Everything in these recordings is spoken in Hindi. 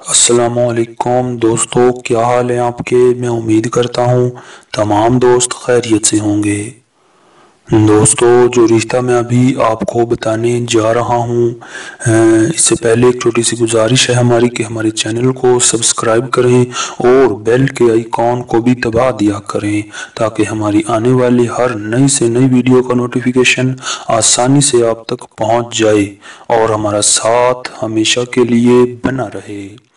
असलकुम दोस्तों, क्या हाल है आपके? मैं उम्मीद करता हूँ तमाम दोस्त खैरियत से होंगे। दोस्तों, जो रिश्ता मैं अभी आपको बताने जा रहा हूँ इससे पहले एक छोटी सी गुजारिश है हमारी कि हमारे चैनल को सब्सक्राइब करें और बेल के आइकॉन को भी दबा दिया करें, ताकि हमारी आने वाली हर नई से नई वीडियो का नोटिफिकेशन आसानी से आप तक पहुँच जाए और हमारा साथ हमेशा के लिए बना रहे।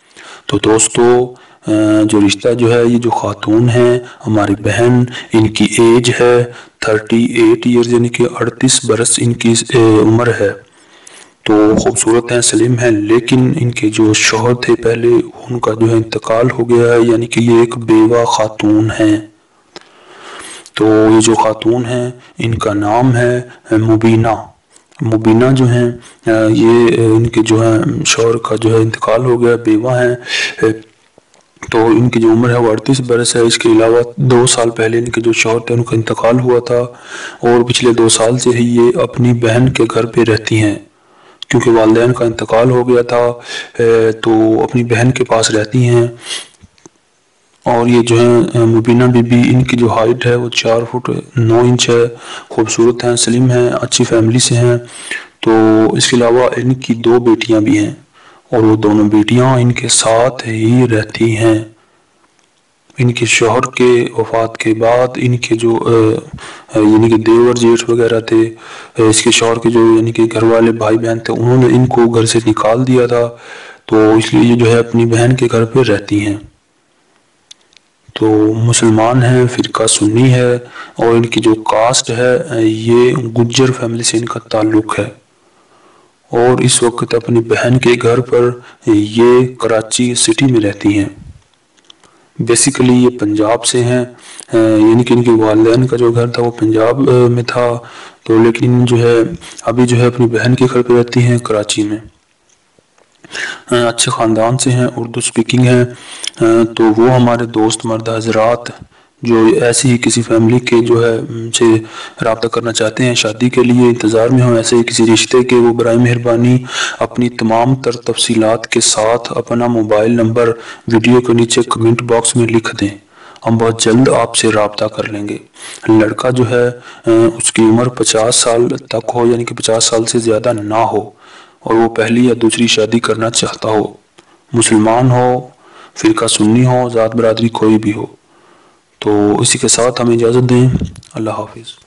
तो दोस्तों जो रिश्ता जो है, ये जो ख़ातून है, हमारी बहन, इनकी एज है थर्टी एट ईयर्स यानी कि अड़तीस बरस इनकी उम्र है। तो खूबसूरत हैं, सलीम हैं, लेकिन इनके जो शोहर थे पहले, उनका जो है इंतकाल हो गया है, यानी कि ये एक बेवा खातून है। तो ये जो खातून है, इनका नाम है, मुबीना। मुबीना जो हैं ये इनके जो है शोर का जो है इंतकाल हो गया, बेवा हैं। तो इनकी जो उम्र है वो अड़तीस बरस है। इसके अलावा दो साल पहले इनके जो शोहर थे, उनका इंतकाल हुआ था। और पिछले दो साल से ही ये अपनी बहन के घर पे रहती हैं, क्योंकि वालदेन का इंतकाल हो गया था। तो अपनी बहन के पास रहती हैं। और ये जो है मुबीना बीबी, इनकी जो हाइट है, वो चार फुट नौ इंच है, खूबसूरत हैं, सलीम हैं, अच्छी फैमिली से हैं। तो इसके अलावा इनकी दो बेटियाँ भी हैं और वो दोनों बेटियाँ इनके साथ ही रहती हैं। इनके शोहर के वफात के बाद इनके जो यानी कि देवर जेठ वगैरह थे इसके शोहर के जो, यानी कि घर वाले भाई बहन थे, उन्होंने इनको घर से निकाल दिया था। तो इसलिए ये जो है, अपनी बहन के घर पे रहती हैं। तो मुसलमान हैं, फ़िरका सुन्नी है और इनकी जो कास्ट है, ये गुज्जर फैमिली से इनका ताल्लुक़ है। और इस वक्त अपनी बहन के घर पर ये कराची सिटी में रहती हैं। बेसिकली ये पंजाब से हैं यानी कि इनके वालदेन का जो घर था वो पंजाब में था। तो लेकिन जो है, अभी जो है अपनी बहन के घर पर रहती हैं कराची में। अच्छे ख़ानदान से हैं, उर्दू स्पीकिंग हैं तो वो हमारे दोस्त मर्द हजरात जो ऐसी ही किसी फैमिली के जो है से रबता करना चाहते हैं शादी के लिए, इंतज़ार में हो, ऐसे ही किसी रिश्ते के वो बर मेहरबानी अपनी तमाम तर तफसीत के साथ अपना मोबाइल नंबर वीडियो के नीचे कमेंट बॉक्स में लिख दें। हम बहुत जल्द आपसे रबता कर लेंगे। लड़का जो है उसकी उम्र पचास साल तक हो, यानी कि पचास साल से ज़्यादा ना हो। और वो पहली या दूसरी शादी करना चाहता हो। मुसलमान हो, फ़िरका सुन्नी हो, ज़ात बरदरी कोई भी हो। तो इसी के साथ हमें इजाज़त दें। अल्लाह हाफिज़।